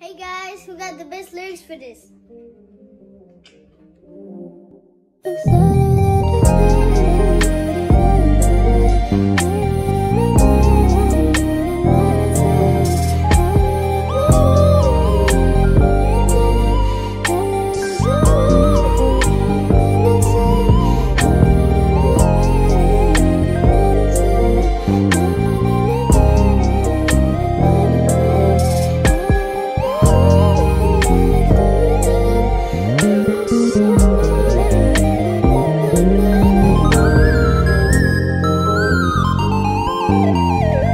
Hey guys, who got the best lyrics for this? Música